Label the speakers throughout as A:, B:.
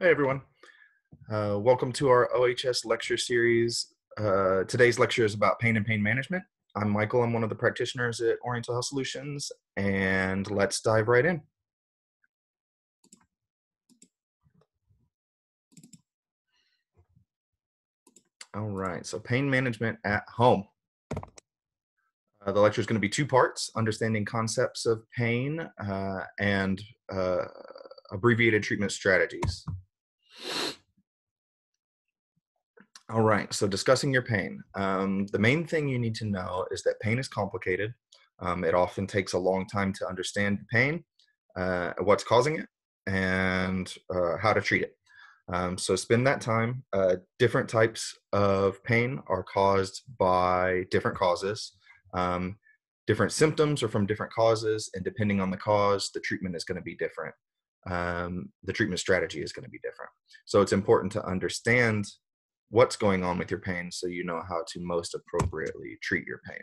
A: Hey everyone. Uh, welcome to our OHS lecture series. Uh, today's lecture is about pain and pain management. I'm Michael. I'm one of the practitioners at Oriental Health Solutions, and let's dive right in. All right, so pain management at home. Uh, the lecture is going to be two parts understanding concepts of pain uh, and uh, abbreviated treatment strategies. All right, so discussing your pain. Um, the main thing you need to know is that pain is complicated. Um, it often takes a long time to understand pain, uh, what's causing it, and uh, how to treat it. Um, so spend that time. Uh, different types of pain are caused by different causes. Um, different symptoms are from different causes, and depending on the cause, the treatment is going to be different. Um, the treatment strategy is going to be different. So it's important to understand what's going on with your pain so you know how to most appropriately treat your pain.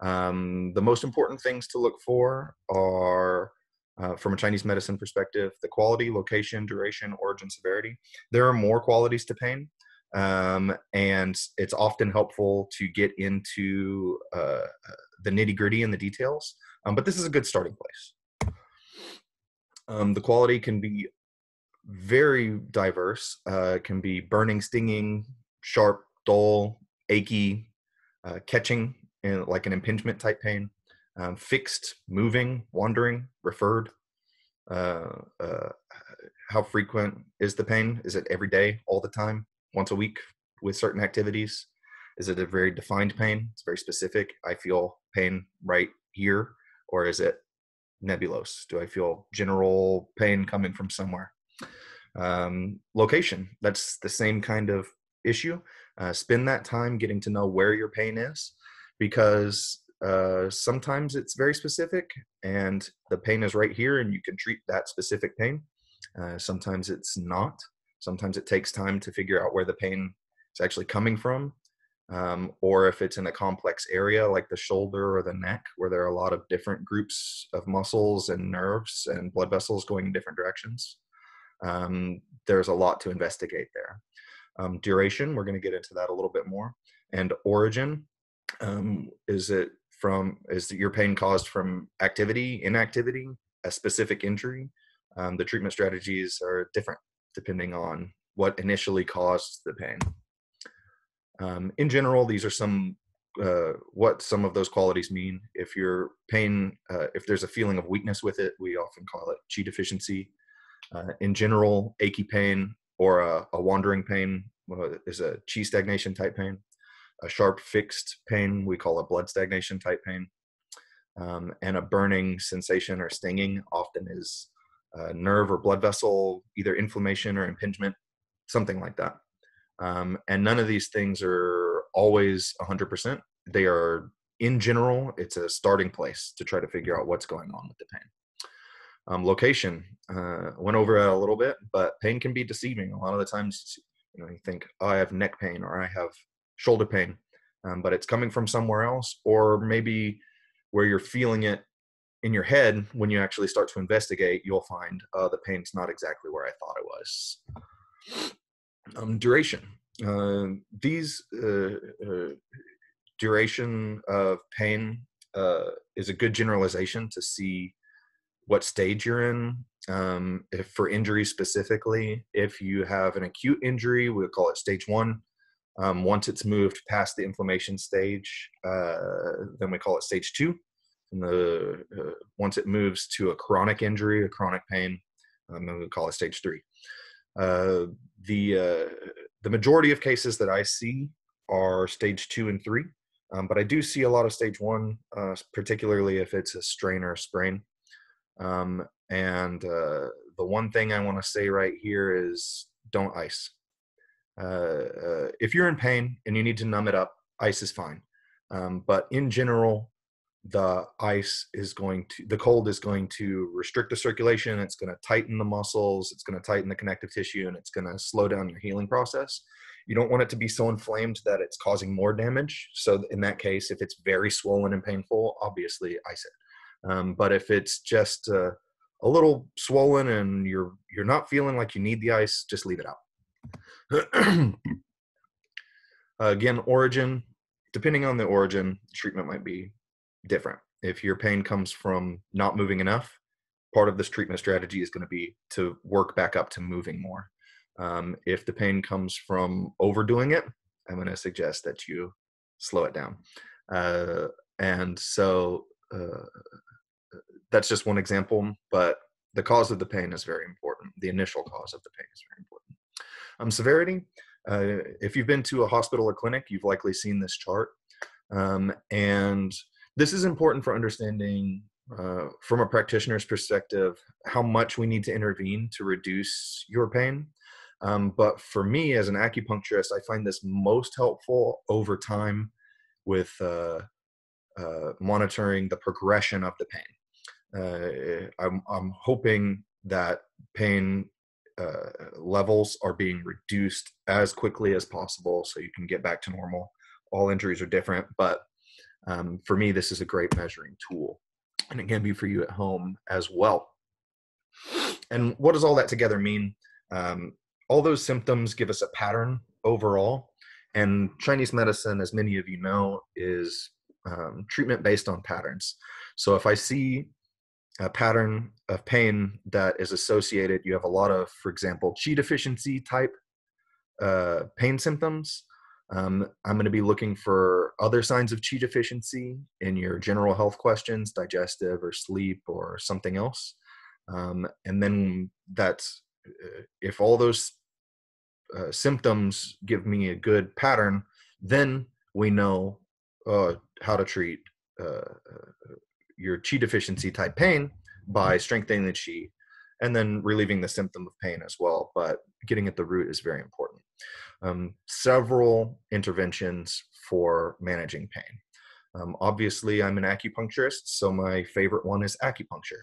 A: Um, the most important things to look for are, uh, from a Chinese medicine perspective, the quality, location, duration, origin, severity. There are more qualities to pain, um, and it's often helpful to get into uh, the nitty gritty and the details. Um, but this is a good starting place. Um, the quality can be very diverse. Uh, can be burning, stinging, sharp, dull, achy, uh, catching, like an impingement type pain, um, fixed, moving, wandering, referred. Uh, uh, how frequent is the pain? Is it every day, all the time, once a week with certain activities? Is it a very defined pain? It's very specific. I feel pain right here, or is it nebulous? Do I feel general pain coming from somewhere? Um, location, that's the same kind of issue. Uh, spend that time getting to know where your pain is because uh, sometimes it's very specific and the pain is right here and you can treat that specific pain. Uh, sometimes it's not. Sometimes it takes time to figure out where the pain is actually coming from. Um, or if it's in a complex area like the shoulder or the neck, where there are a lot of different groups of muscles and nerves and blood vessels going in different directions um, there's a lot to investigate there. Um, duration, we're going to get into that a little bit more. And origin, um, is it from, is your pain caused from activity, inactivity, a specific injury? Um, the treatment strategies are different depending on what initially caused the pain. Um, in general, these are some uh, what some of those qualities mean. If your pain, uh, if there's a feeling of weakness with it, we often call it qi deficiency. Uh, in general, achy pain or a, a wandering pain is a qi stagnation type pain. A sharp fixed pain, we call a blood stagnation type pain. Um, and a burning sensation or stinging often is nerve or blood vessel, either inflammation or impingement, something like that. Um, and none of these things are always 100%. They are, in general, it's a starting place to try to figure out what's going on with the pain. Um, location uh, went over it a little bit, but pain can be deceiving. A lot of the times, you know, you think, oh, I have neck pain or I have shoulder pain, um, but it's coming from somewhere else, or maybe where you're feeling it in your head. When you actually start to investigate, you'll find uh, the pain's not exactly where I thought it was. Um, duration. Uh, these uh, uh, duration of pain uh, is a good generalization to see what stage you're in. Um, if for injury specifically, if you have an acute injury, we'll call it stage one. Um, once it's moved past the inflammation stage, uh, then we call it stage two. And the uh, once it moves to a chronic injury, a chronic pain, um, then we call it stage three. Uh, the uh, the majority of cases that I see are stage two and three, um, but I do see a lot of stage one, uh, particularly if it's a strain or a sprain. Um, and uh, the one thing I want to say right here is don't ice. Uh, uh, if you're in pain and you need to numb it up, ice is fine. Um, but in general, the ice is going to, the cold is going to restrict the circulation. It's going to tighten the muscles. It's going to tighten the connective tissue and it's going to slow down your healing process. You don't want it to be so inflamed that it's causing more damage. So in that case, if it's very swollen and painful, obviously ice it. Um, but if it's just uh, a little swollen and you're you're not feeling like you need the ice, just leave it out. Again, origin, depending on the origin, treatment might be different. If your pain comes from not moving enough, part of this treatment strategy is going to be to work back up to moving more. Um, if the pain comes from overdoing it, I'm going to suggest that you slow it down. Uh, and so uh, that's just one example, but the cause of the pain is very important. The initial cause of the pain is very important. Um, severity, uh, if you've been to a hospital or clinic, you've likely seen this chart. Um, and this is important for understanding uh, from a practitioner's perspective how much we need to intervene to reduce your pain. Um, but for me as an acupuncturist, I find this most helpful over time with uh, uh, monitoring the progression of the pain. Uh, I'm, I'm, hoping that pain uh, levels are being reduced as quickly as possible so you can get back to normal. All injuries are different, but um, for me, this is a great measuring tool. And it can be for you at home as well. And what does all that together mean? Um, all those symptoms give us a pattern overall. And Chinese medicine, as many of you know, is um, treatment based on patterns. So if I see a pattern of pain that is associated, you have a lot of, for example, qi deficiency type uh, pain symptoms. Um, I'm going to be looking for other signs of qi deficiency in your general health questions, digestive or sleep or something else. Um, and then that's uh, if all those uh, symptoms give me a good pattern, then we know uh, how to treat uh, uh, your qi deficiency type pain by strengthening the qi and then relieving the symptom of pain as well. But getting at the root is very important. Um, several interventions for managing pain. Um, obviously, I'm an acupuncturist, so my favorite one is acupuncture.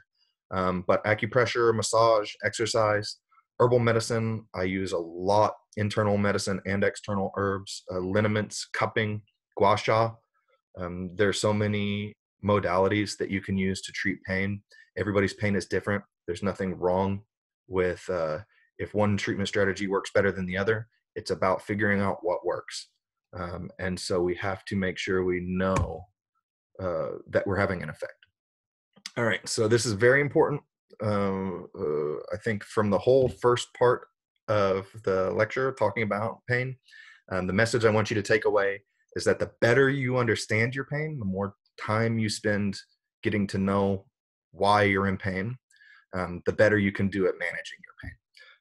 A: Um, but acupressure, massage, exercise, herbal medicine, I use a lot internal medicine and external herbs, uh, liniments, cupping, gua sha. Um, there's so many modalities that you can use to treat pain. Everybody's pain is different. There's nothing wrong with uh, if one treatment strategy works better than the other. It's about figuring out what works. Um, and so we have to make sure we know uh, that we're having an effect. All right, so this is very important um, uh, I think from the whole first part of the lecture talking about pain, um, the message I want you to take away is that the better you understand your pain, the more time you spend getting to know why you're in pain, um, the better you can do at managing your pain.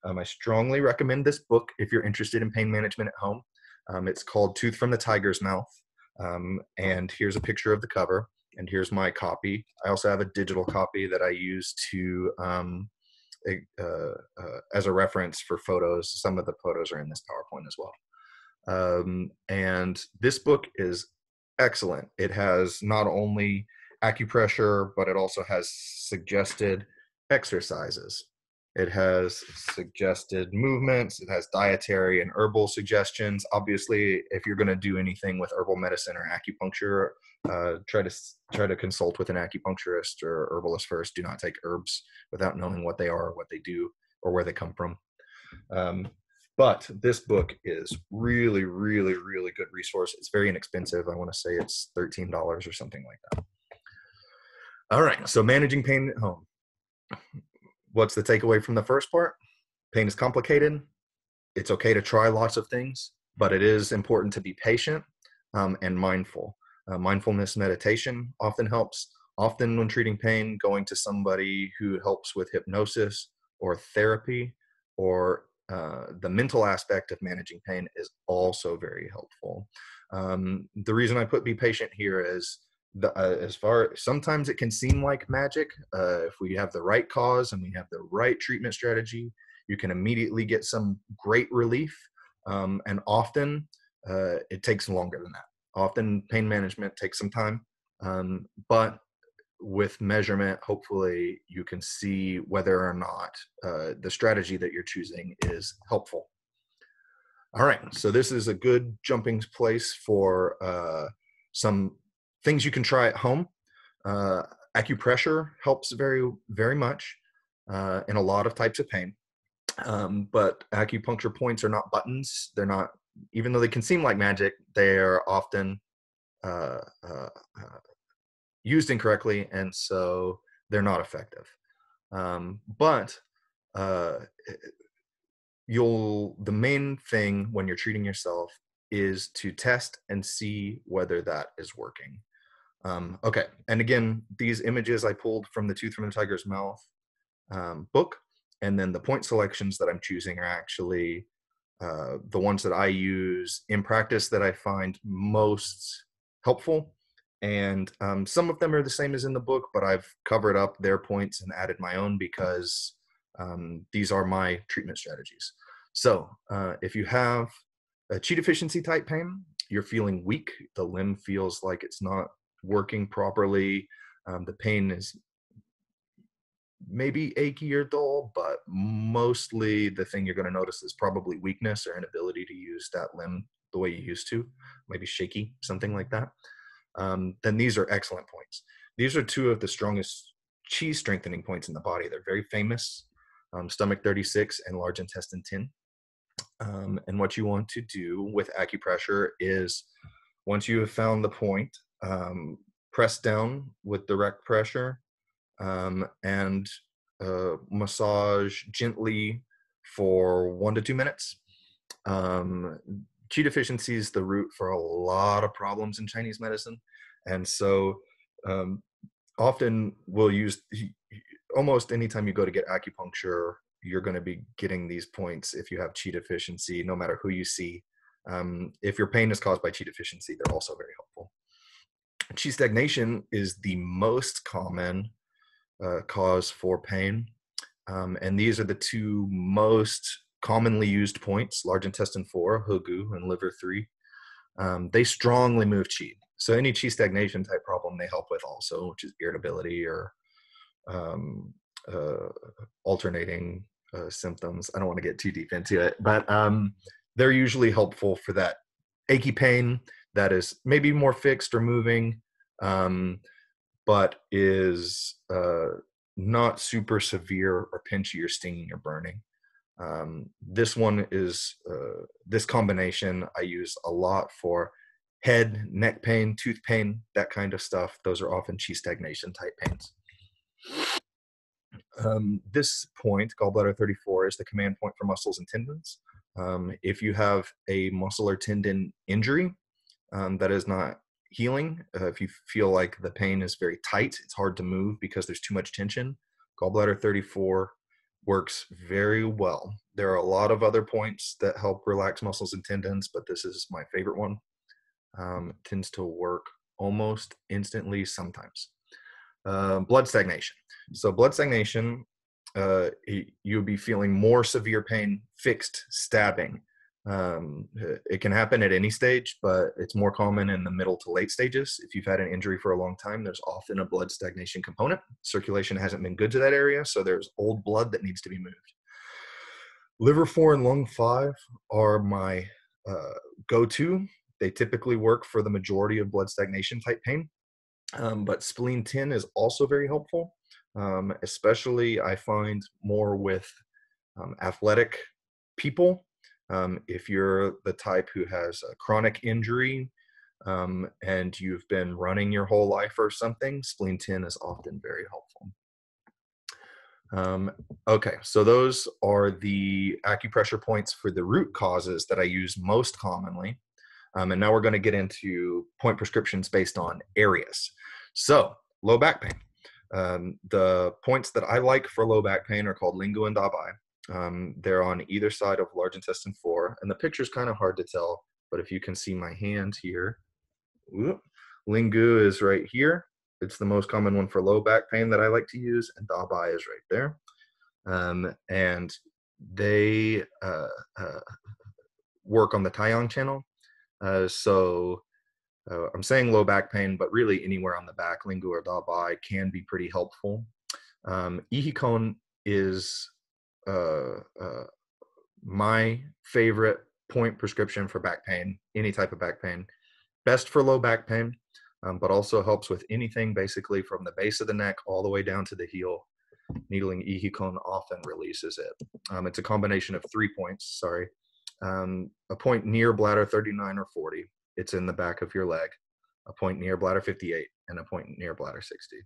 A: Um, I strongly recommend this book if you're interested in pain management at home. Um, it's called Tooth from the Tiger's Mouth. Um, and here's a picture of the cover and here's my copy. I also have a digital copy that I use to um, uh, uh, as a reference for photos. Some of the photos are in this PowerPoint as well. Um, and this book is excellent. It has not only acupressure, but it also has suggested exercises. It has suggested movements. It has dietary and herbal suggestions. Obviously, if you're going to do anything with herbal medicine or acupuncture, uh, try to try to consult with an acupuncturist or herbalist first. Do not take herbs without knowing what they are, what they do, or where they come from. Um, but this book is really, really, really good resource. It's very inexpensive. I want to say it's thirteen dollars or something like that. All right, so managing pain at home. What's the takeaway from the first part? Pain is complicated. It's okay to try lots of things, but it is important to be patient um, and mindful. Uh, mindfulness meditation often helps. Often, when treating pain, going to somebody who helps with hypnosis or therapy or uh, the mental aspect of managing pain is also very helpful. Um, the reason I put be patient here is the, uh, as far sometimes it can seem like magic. Uh, if we have the right cause and we have the right treatment strategy, you can immediately get some great relief. Um, and often uh, it takes longer than that often pain management takes some time um, but with measurement hopefully you can see whether or not uh, the strategy that you're choosing is helpful all right so this is a good jumping place for uh, some things you can try at home uh, acupressure helps very very much uh, in a lot of types of pain Um, but acupuncture points are not buttons. They're not, even though they can seem like magic, they are often uh, uh, uh, used incorrectly, and so they're not effective. Um, but uh, you'll the main thing when you're treating yourself is to test and see whether that is working. Um, okay, and again, these images I pulled from the Tooth from the Tiger's Mouth um, book, and then the point selections that I'm choosing are actually uh, the ones that I use in practice that I find most helpful. And um, some of them are the same as in the book, but I've covered up their points and added my own because um, these are my treatment strategies. So uh, if you have a chi deficiency type pain, you're feeling weak, the limb feels like it's not working properly, um, the pain is maybe achy or dull, but mostly the thing you're going to notice is probably weakness or inability to use that limb the way you used to, maybe shaky, something like that. Um, then these are excellent points. These are two of the strongest chi strengthening points in the body. They're very famous um, stomach 36 and large intestine 10. Um, and what you want to do with acupressure is once you have found the point, um, press down with direct pressure um, and uh, massage gently for one to two minutes. Um, chi deficiency is the root for a lot of problems in Chinese medicine. And so um, often we'll use almost anytime you go to get acupuncture, you're going to be getting these points if you have Qi deficiency, no matter who you see. Um, if your pain is caused by Qi deficiency, they're also very helpful. Chi stagnation is the most common uh, cause for pain. Um, and these are the two most commonly used points large intestine 4, Hegu, and liver 3. Um, they strongly move qi. So, any qi stagnation type problem they help with also, which is irritability or um, uh, alternating uh, symptoms. I don't want to get too deep into it, but um, they're usually helpful for that achy pain that is maybe more fixed or moving, um, but is uh, not super severe or pinchy or stinging or burning. Um, this one is uh, this combination I use a lot for head, neck pain, tooth pain, that kind of stuff. Those are often chi stagnation type pains. Um, this point, gallbladder 34, is the command point for muscles and tendons. Um, if you have a muscle or tendon injury um, that is not healing, uh, if you feel like the pain is very tight, it's hard to move because there's too much tension, gallbladder 34 works very well. There are a lot of other points that help relax muscles and tendons, but this is my favorite one. Um, tends to work almost instantly sometimes. Uh, blood stagnation. So blood stagnation, uh, you'll be feeling more severe pain, fixed stabbing. Um, it can happen at any stage, but it's more common in the middle to late stages. If you've had an injury for a long time, there's often a blood stagnation component. Circulation hasn't been good to that area, so there's old blood that needs to be moved. Liver 4 and lung 5 are my uh, go to. They typically work for the majority of blood stagnation type pain. Um, but spleen 10 is also very helpful, um, especially I find more with um, athletic people. Um, if you're the type who has a chronic injury um, and you've been running your whole life or something, spleen 10 is often very helpful. Um, okay, so those are the acupressure points for the root causes that I use most commonly. Um, and now we're going to get into point prescriptions based on areas. So, low back pain. Um, the points that I like for low back pain are called Lingu and Dabai. Um, they're on either side of large intestine 4. And the picture is kind of hard to tell, but if you can see my hand here, whoop, Lingu is right here. It's the most common one for low back pain that I like to use, and Dabai is right there. Um, and they uh, uh, work on the Taiyang channel. Uh, so uh, I'm saying low back pain, but really anywhere on the back, Lingu or Dabai can be pretty helpful. Um, Ihikon is uh, uh, my favorite point prescription for back pain, any type of back pain. Best for low back pain, um, but also helps with anything basically from the base of the neck all the way down to the heel. needling ehikon often releases it. Um, it's a combination of three points, sorry. Um, a point near bladder 39 or 40, it's in the back of your leg. A point near bladder 58 and a point near bladder 60.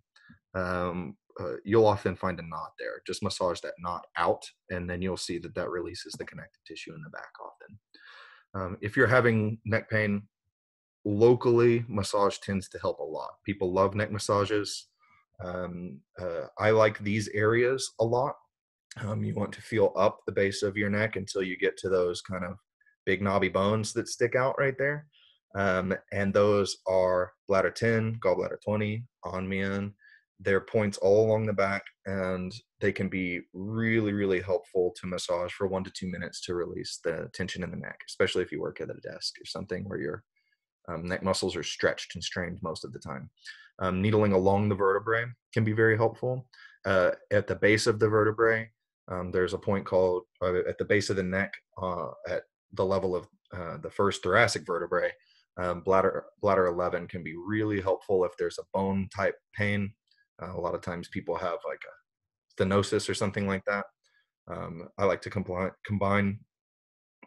A: Uh, you'll often find a knot there. Just massage that knot out, and then you'll see that that releases the connective tissue in the back often. Um, if you're having neck pain locally, massage tends to help a lot. People love neck massages. Um, uh, I like these areas a lot. Um, you want to feel up the base of your neck until you get to those kind of big knobby bones that stick out right there. Um, and those are bladder 10, gallbladder 20, on men. They're points all along the back, and they can be really, really helpful to massage for one to two minutes to release the tension in the neck, especially if you work at a desk or something where your um, neck muscles are stretched and strained most of the time. Um, needling along the vertebrae can be very helpful. Uh, at the base of the vertebrae, um, there's a point called uh, at the base of the neck uh, at the level of uh, the first thoracic vertebrae. Um, bladder bladder 11 can be really helpful if there's a bone type pain. Uh, a lot of times people have like a stenosis or something like that. Um, I like to compli- combine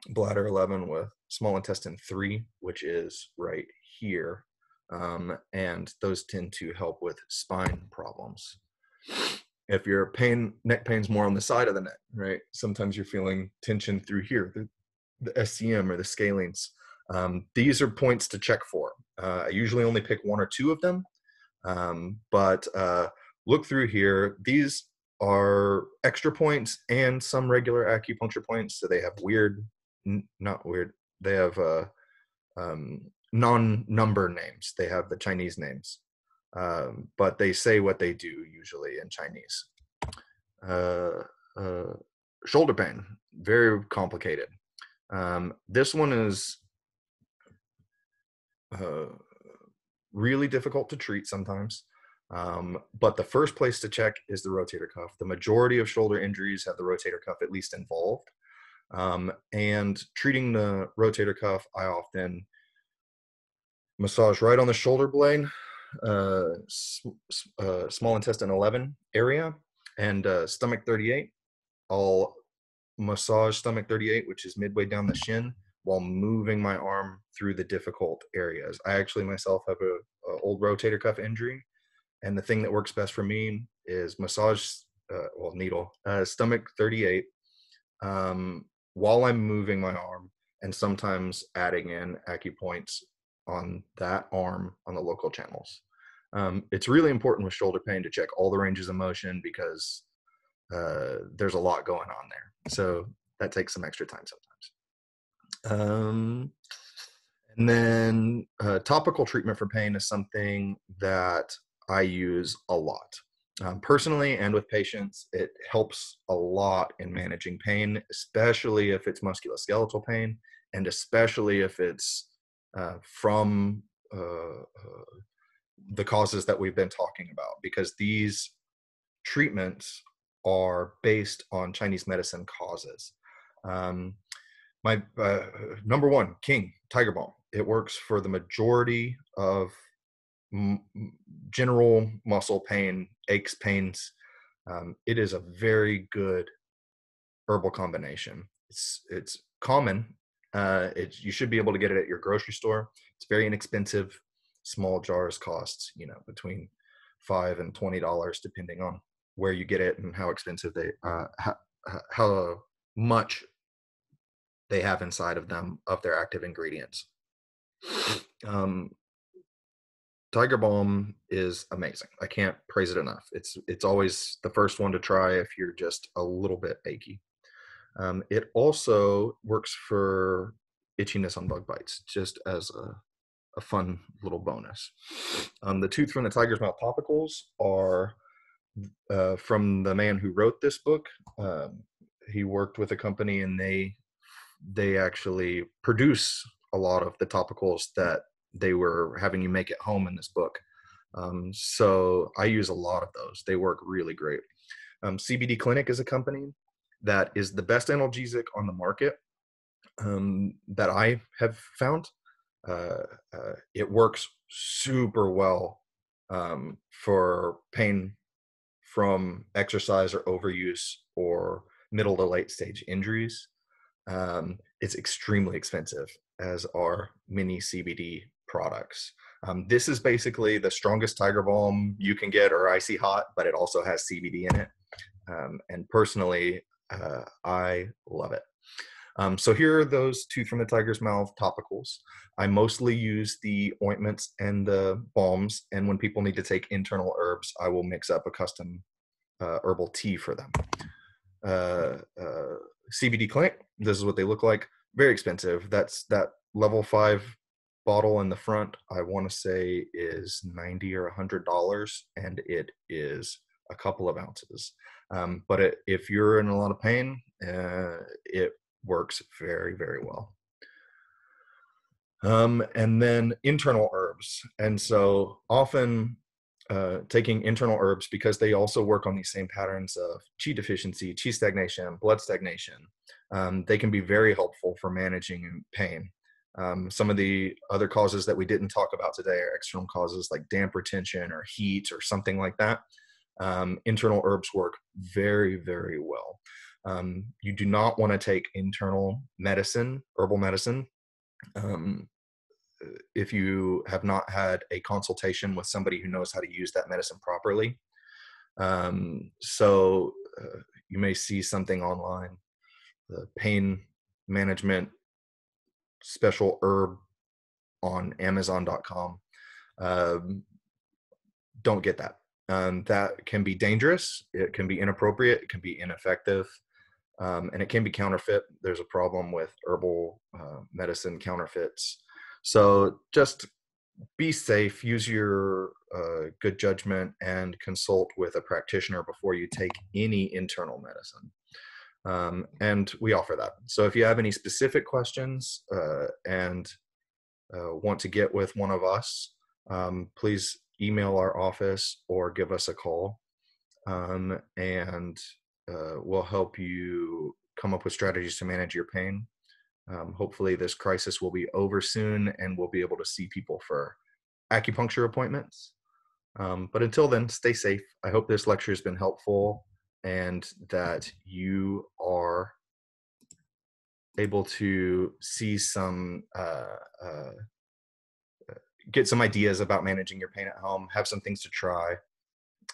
A: bladder 11 with small intestine 3, which is right here um, and those tend to help with spine problems. If your pain, neck pain's more on the side of the neck, right? Sometimes you're feeling tension through here, the, the SCM or the scalenes. Um, these are points to check for. Uh, I usually only pick one or two of them, um, but uh, look through here. These are extra points and some regular acupuncture points. So they have weird, n- not weird, they have uh, um, non-number names. They have the Chinese names, um, but they say what they do usually in Chinese. Uh, uh, shoulder pain, very complicated. Um, this one is uh, really difficult to treat sometimes. Um, but the first place to check is the rotator cuff. The majority of shoulder injuries have the rotator cuff at least involved. Um, and treating the rotator cuff, I often massage right on the shoulder blade, uh, uh, small intestine 11 area, and uh, stomach 38. I'll massage stomach 38, which is midway down the shin, while moving my arm through the difficult areas. I actually myself have a, a old rotator cuff injury, and the thing that works best for me is massage, uh, well, needle, uh, stomach 38, um, while I'm moving my arm, and sometimes adding in acupoints on that arm on the local channels. Um, it's really important with shoulder pain to check all the ranges of motion because uh, there's a lot going on there. So that takes some extra time sometimes. Um, and then uh, topical treatment for pain is something that I use a lot. Um, personally and with patients, it helps a lot in managing pain, especially if it's musculoskeletal pain and especially if it's uh, from uh, uh, the causes that we've been talking about because these treatments are based on Chinese medicine causes. Um, my uh, number one, King Tiger Balm. It works for the majority of m- general muscle pain, aches, pains. Um, it is a very good herbal combination. It's it's common uh, it, you should be able to get it at your grocery store. It's very inexpensive. Small jars cost, you know, between five and twenty dollars, depending on where you get it and how expensive they, uh, how much they have inside of them of their active ingredients. Um, Tiger Balm is amazing. I can't praise it enough. It's it's always the first one to try if you're just a little bit achy. Um, it also works for itchiness on bug bites, just as a, a fun little bonus. Um, the Tooth from the Tiger's Mouth topicals are uh, from the man who wrote this book. Um, he worked with a company and they they actually produce a lot of the topicals that they were having you make at home in this book. Um, so I use a lot of those. They work really great. Um, CBD Clinic is a company that is the best analgesic on the market um, that I have found. Uh, uh, it works super well um, for pain from exercise or overuse or middle to late stage injuries. Um, it's extremely expensive, as are many CBD products. Um, this is basically the strongest Tiger Balm you can get or icy hot, but it also has CBD in it. Um, and personally, uh, I love it. Um, so here are those two from the tiger's mouth topicals. I mostly use the ointments and the balms, and when people need to take internal herbs, I will mix up a custom uh, herbal tea for them. Uh, uh CBD clinic. This is what they look like. Very expensive. That's that level five bottle in the front. I want to say is ninety or hundred dollars, and it is a couple of ounces. Um, but it, if you're in a lot of pain, uh, it works very, very well. Um, and then internal herbs. And so often uh, taking internal herbs because they also work on these same patterns of chi deficiency, chi stagnation, blood stagnation. Um, they can be very helpful for managing pain. Um, some of the other causes that we didn't talk about today are external causes like damp retention or heat or something like that. Um, internal herbs work very, very well. Um, you do not want to take internal medicine, herbal medicine, um, if you have not had a consultation with somebody who knows how to use that medicine properly. Um, so uh, you may see something online, the pain management special herb on Amazon.com. Um, don't get that. Um, that can be dangerous. It can be inappropriate. It can be ineffective um, and it can be counterfeit. There's a problem with herbal uh, medicine counterfeits. So just be safe, use your uh, good judgment, and consult with a practitioner before you take any internal medicine. Um, and we offer that. So if you have any specific questions uh, and uh, want to get with one of us, um, please email our office or give us a call. Um, and uh, will help you come up with strategies to manage your pain. Um, hopefully, this crisis will be over soon and we'll be able to see people for acupuncture appointments. Um, but until then, stay safe. I hope this lecture has been helpful and that you are able to see some, uh, uh, get some ideas about managing your pain at home, have some things to try.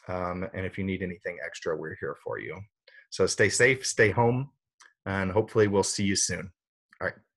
A: Um, and if you need anything extra, we're here for you. So stay safe, stay home, and hopefully we'll see you soon. All right.